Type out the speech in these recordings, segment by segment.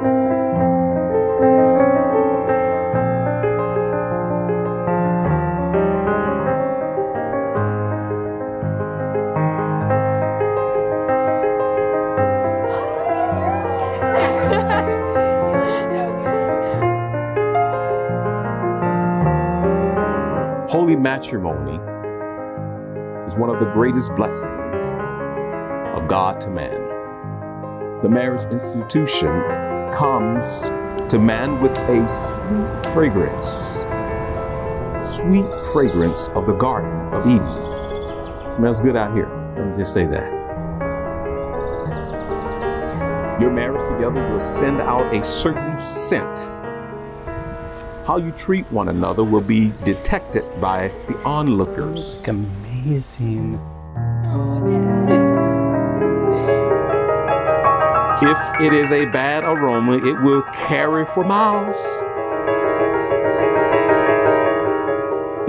Holy matrimony is one of the greatest blessings of God to man. The marriage institution comes to man with a sweet fragrance, sweet fragrance of the Garden of Eden. Smells good out here. Let me just say that. Your marriage together will send out a certain scent. How you treat one another will be detected by the onlookers. Amazing. If it is a bad aroma, it will carry for miles.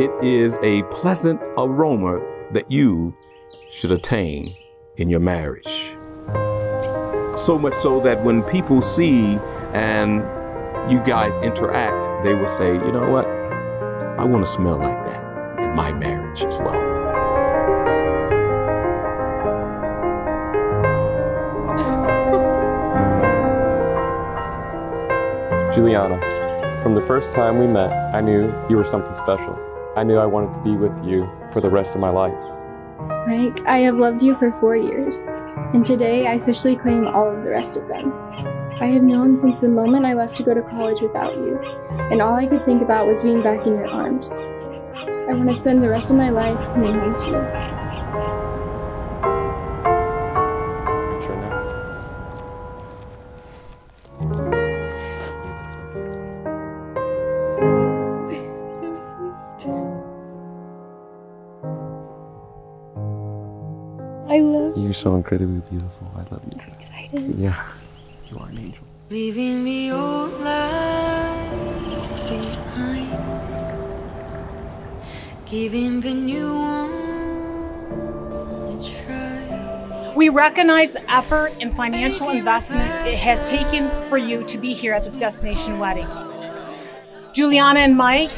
It is a pleasant aroma that you should attain in your marriage. So much so that when people see and you guys interact, they will say, you know what? I want to smell like that in my marriage as well. Juliana, from the first time we met, I knew you were something special. I knew I wanted to be with you for the rest of my life. Mike, I have loved you for four years, and today I officially claim all of the rest of them. I have known since the moment I left to go to college without you, and all I could think about was being back in your arms. I want to spend the rest of my life coming home to you. You're so incredibly beautiful. I love you. you. Excited. Yeah, you are an angel. Leaving the old life behind, giving the new one a try. We recognize the effort and financial investment it has taken for you to be here at this destination wedding. Juliana and Mike,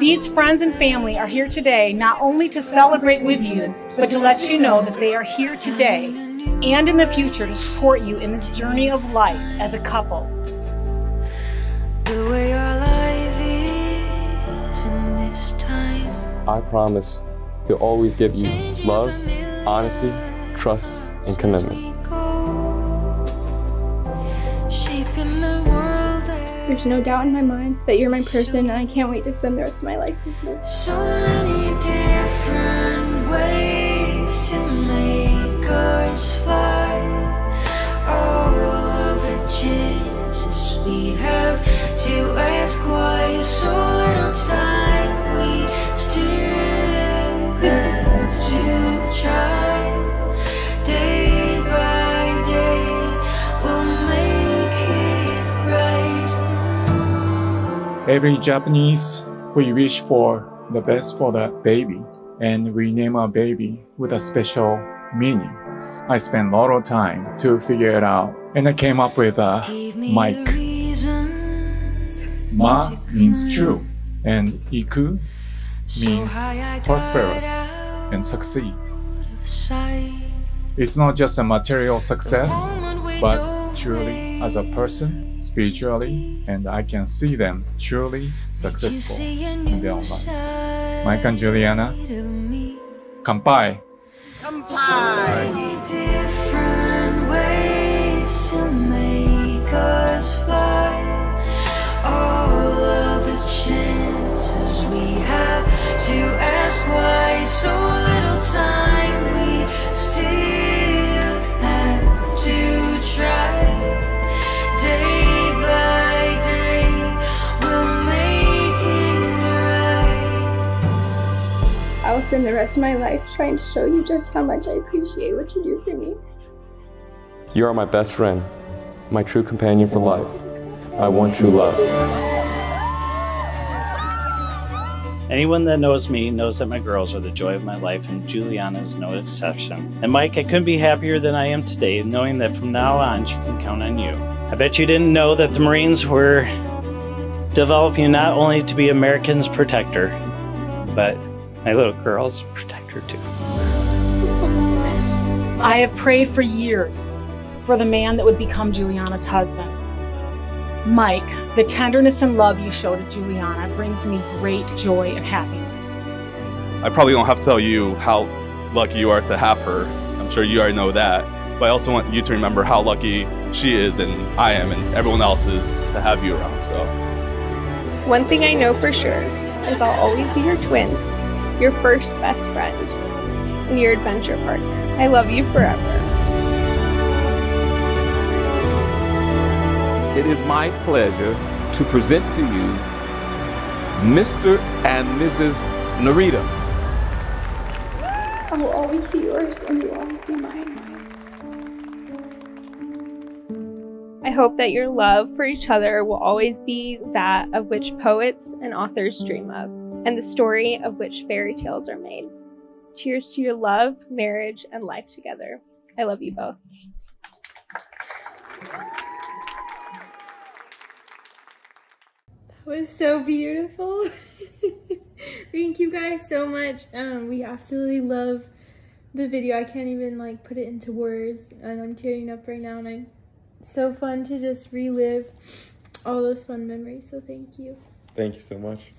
these friends and family are here today not only to celebrate with you, but to let you know that they are here today and in the future to support you in this journey of life as a couple. The way our life is in this time. I promise he'll always give you love, honesty, trust, and commitment. There's no doubt in my mind that you're my person, and I can't wait to spend the rest of my life with you. So many different ways to make. Every Japanese, we wish for the best for the baby, and we name our baby with a special meaning. I spent a lot of time to figure it out, and I came up with uh, a Give Mike. Ma means true, and Iku means high I got prosperous and succeed. It's not just a material success, but truly as a person, spiritually, and I can see them truly successful in their own life. Mike and Juliana, of me. Spend the rest of my life trying to show you just how much I appreciate what you do for me. You are my best friend, my true companion for life. I want true love. Anyone that knows me knows that my girls are the joy of my life, and Juliana is no exception. And Mike, I couldn't be happier than I am today, knowing that from now on she can count on you. I bet you didn't know that the Marines were developing not only to be Americans' protector, but my little girl's protect her too. I have prayed for years for the man that would become Juliana's husband. Mike, the tenderness and love you show to Juliana brings me great joy and happiness. I probably don't have to tell you how lucky you are to have her. I'm sure you already know that. But I also want you to remember how lucky she is and I am and everyone else is to have you around. So One thing I know for sure is I'll always be your twin, your first best friend, and your adventure partner. I love you forever. It is my pleasure to present to you Mr. and Mrs. Narita. I will always be yours and you will always be mine. I hope that your love for each other will always be that of which poets and authors dream of, and the story of which fairy tales are made. Cheers to your love, marriage, and life together. I love you both. That was so beautiful. Thank you guys so much. Um, we absolutely love the video. I can't even like put it into words and I'm tearing up right now and I'm so fun to just relive all those fun memories. So thank you. Thank you so much.